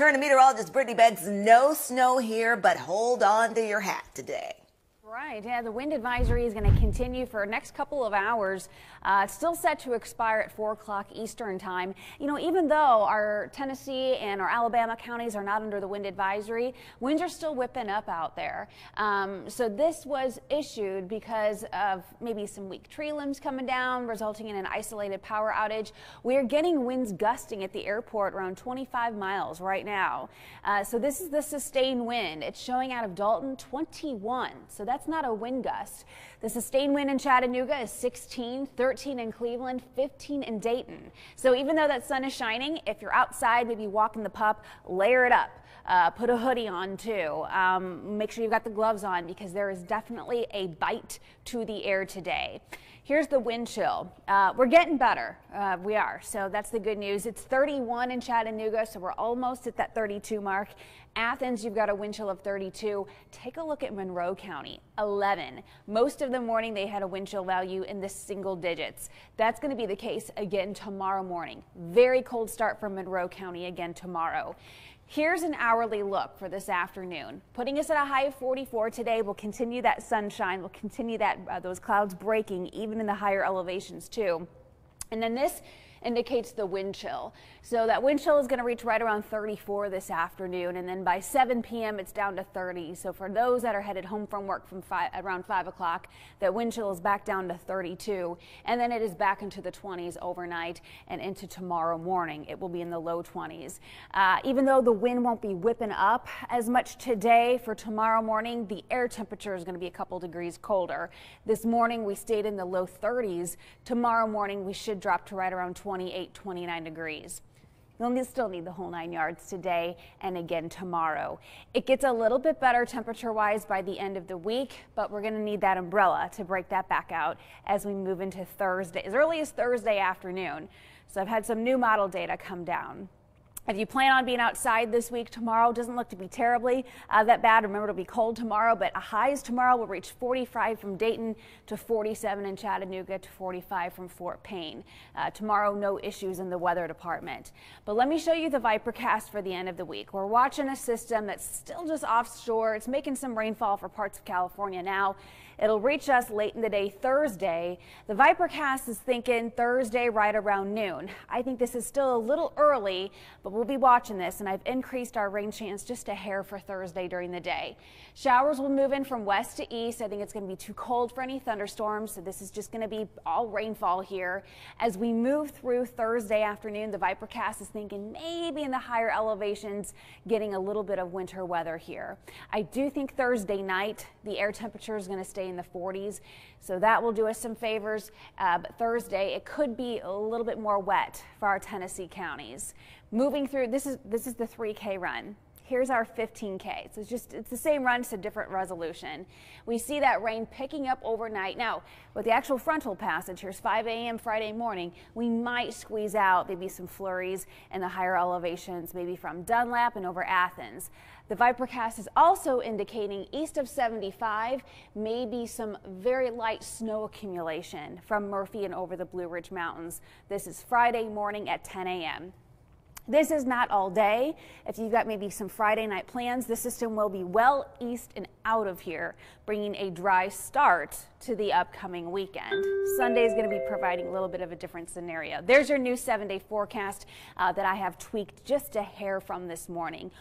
Turn to meteorologist Brittany Beggs. No snow here, but hold on to your hat today. Right. Yeah, the wind advisory is going to continue for the next couple of hours. Uh, still set to expire at 4 o'clock Eastern time. You know, even though our Tennessee and our Alabama counties are not under the wind advisory, winds are still whipping up out there. Um, so this was issued because of maybe some weak tree limbs coming down, resulting in an isolated power outage. We are getting winds gusting at the airport around 25 miles right now. Uh, so this is the sustained wind. It's showing out of Dalton 21. So that's that's not a wind gust. The sustained wind in Chattanooga is 16, 13 in Cleveland, 15 in Dayton. So even though that sun is shining, if you're outside, maybe walking the pup, layer it up. Uh, put a hoodie on too. Um, make sure you've got the gloves on because there is definitely a bite to the air today. Here's the wind chill. Uh, we're getting better. Uh, we are. So that's the good news. It's 31 in Chattanooga, so we're almost at that 32 mark. Athens, you've got a wind chill of 32. Take a look at Monroe County, 11. Most of the morning they had a wind chill value in the single digits. That's going to be the case again tomorrow morning. Very cold start for Monroe County again tomorrow. Here's an hourly look for this afternoon. Putting us at a high of 44 today. We'll continue that sunshine. We'll continue that uh, those clouds breaking even in the higher elevations too. And then this indicates the wind chill. So that wind chill is going to reach right around 34 this afternoon, and then by 7 p.m. it's down to 30. So for those that are headed home from work from five, around 5 o'clock, that wind chill is back down to 32, and then it is back into the 20s overnight and into tomorrow morning. It will be in the low 20s. Uh, even though the wind won't be whipping up as much today, for tomorrow morning, the air temperature is going to be a couple degrees colder. This morning we stayed in the low 30s. Tomorrow morning we should drop to right around 20. 28, 29 degrees. You'll still need the whole nine yards today and again tomorrow. It gets a little bit better temperature wise by the end of the week, but we're going to need that umbrella to break that back out as we move into Thursday, as early as Thursday afternoon. So I've had some new model data come down. If you plan on being outside this week, tomorrow doesn't look to be terribly uh, that bad. Remember, it'll be cold tomorrow, but highs tomorrow will reach 45 from Dayton to 47 in Chattanooga to 45 from Fort Payne. Uh, tomorrow, no issues in the weather department. But let me show you the Vipercast for the end of the week. We're watching a system that's still just offshore. It's making some rainfall for parts of California now. It'll reach us late in the day Thursday. The Vipercast is thinking Thursday right around noon. I think this is still a little early, but we'll be watching this, and I've increased our rain chance just a hair for Thursday during the day. Showers will move in from west to east. I think it's going to be too cold for any thunderstorms, so this is just going to be all rainfall here. As we move through Thursday afternoon, the Vipercast is thinking maybe in the higher elevations getting a little bit of winter weather here. I do think Thursday night the air temperature is going to stay in the 40s. So that will do us some favors. Uh, but Thursday, it could be a little bit more wet for our Tennessee counties. Moving through, this is, this is the 3K run. Here's our 15K. So it's just, it's the same run, just a different resolution. We see that rain picking up overnight. Now, with the actual frontal passage, here's 5 a.m. Friday morning, we might squeeze out maybe some flurries in the higher elevations, maybe from Dunlap and over Athens. The Vipercast is also indicating east of 75, maybe some very light snow accumulation from Murphy and over the Blue Ridge Mountains. This is Friday morning at 10 a.m. This is not all day. If you've got maybe some Friday night plans, the system will be well east and out of here, bringing a dry start to the upcoming weekend. Sunday is going to be providing a little bit of a different scenario. There's your new seven day forecast uh, that I have tweaked just a hair from this morning.